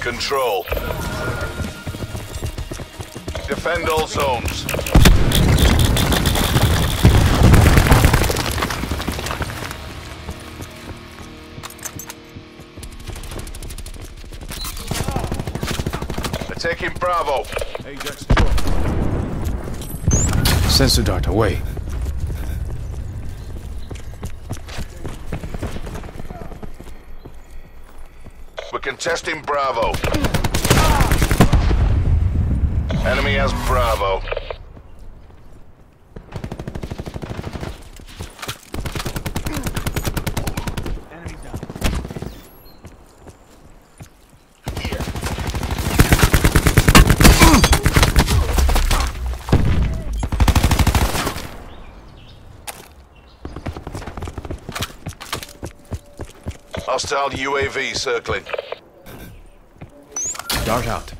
Control. Defend all zones. Attacking Bravo. Ajax Sensor dart away. We're contesting Bravo. Enemy has Bravo. Hostile UAV circling. Dart out.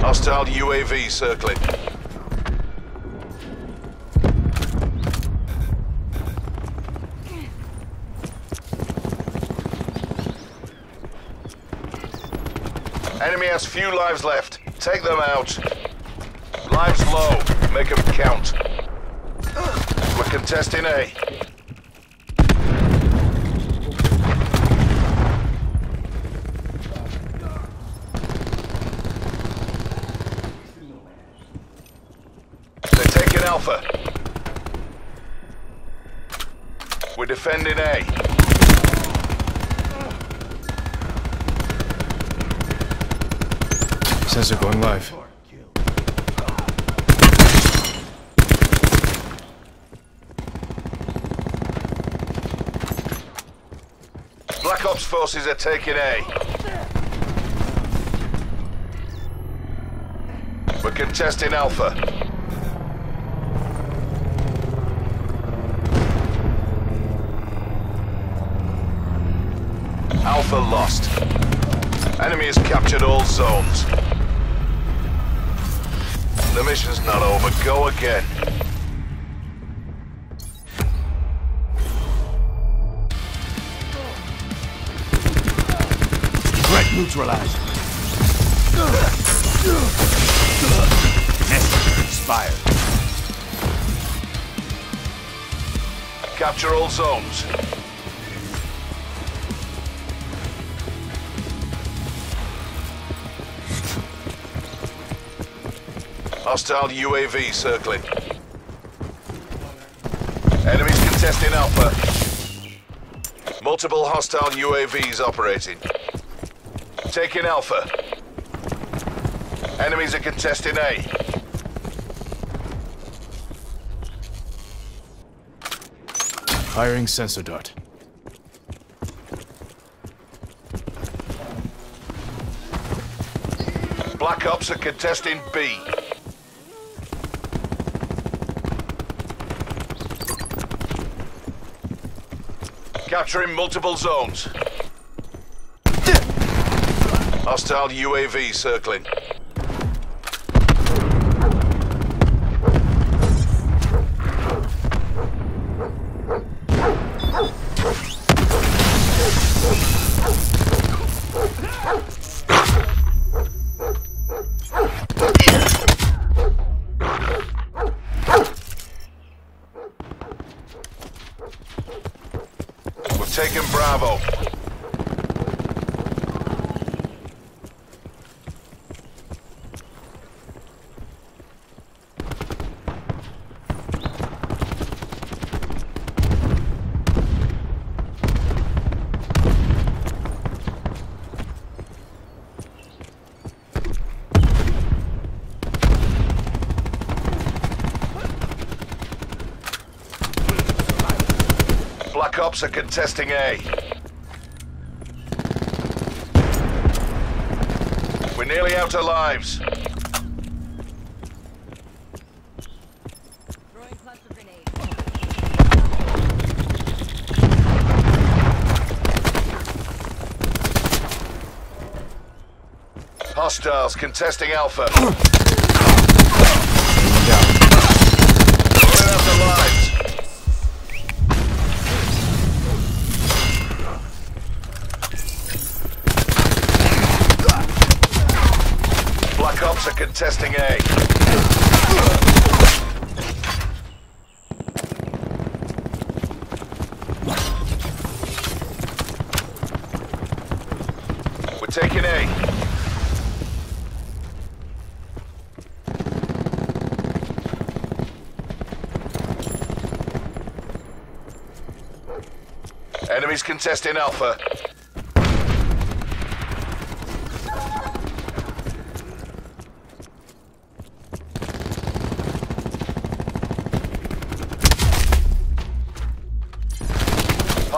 Hostile UAV circling. Enemy has few lives left. Take them out. Lives low. Make them count. We're contesting A. They're taking Alpha. We're defending A. Sensor going live. Black Ops forces are taking A. We're contesting Alpha. Alpha lost. Enemy has captured all zones. The mission's not over. Go again. Threat neutralized. Nest expired. Capture all zones. Hostile UAV circling. Enemies contesting Alpha. Multiple hostile UAVs operating. Taking Alpha. Enemies are contesting A. Firing sensor dart. Black Ops are contesting B. Capturing multiple zones. Hostile UAV circling. We've taken Bravo. Black Ops are contesting A. We're Nearly out of lives. Throwing cluster grenade. Hostiles contesting Alpha. Contesting A. We're taking A. Enemies contesting Alpha.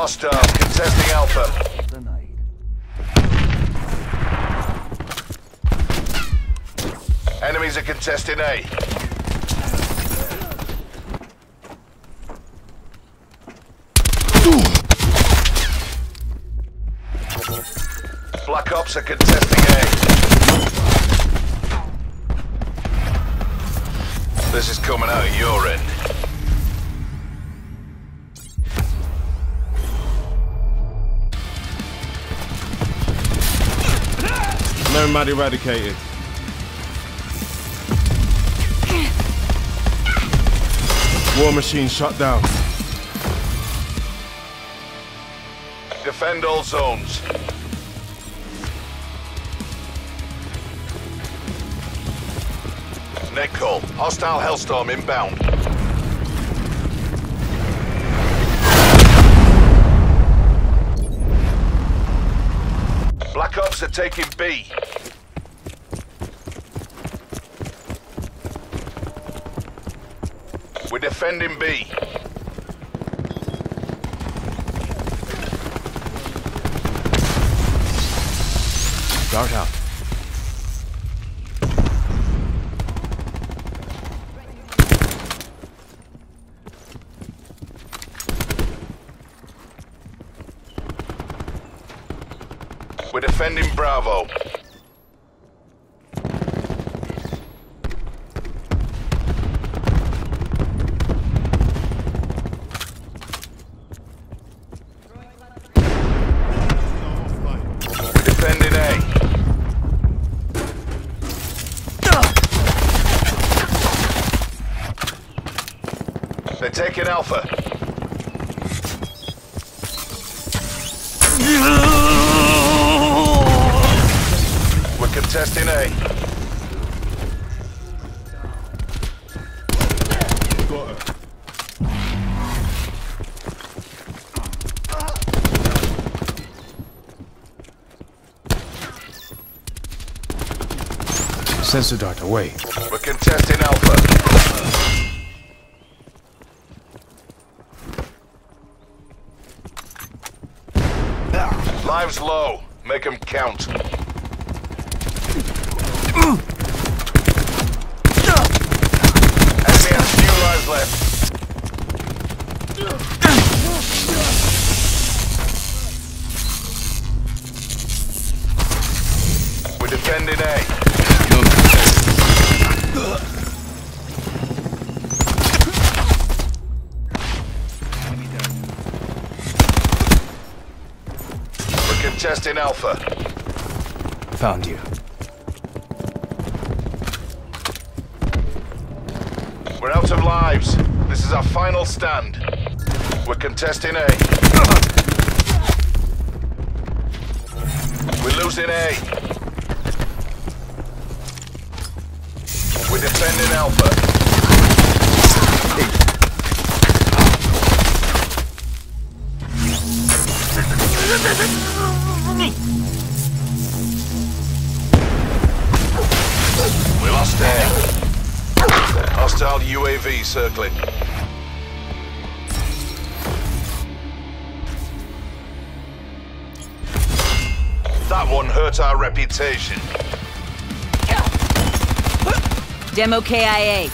Hostiles contesting Alpha. Enemies are contesting A. Black Ops are contesting A. This is coming out of your end. Nomad eradicated. War machine shut down. Defend all zones. Net call. Hostile Hellstorm inbound. Black Ops are taking B. We're defending B. Dart out. We're defending Bravo. We're defending A. They're taking Alpha. We're contesting A. Got her. Sensor dart away. We're contesting Alpha. Lives low. Make them count. Contesting Alpha. Found you. We're out of lives. This is our final stand. We're contesting A. We're losing A. We're defending Alpha. We Hostile UAV circling. That one hurt our reputation. Demo KIA.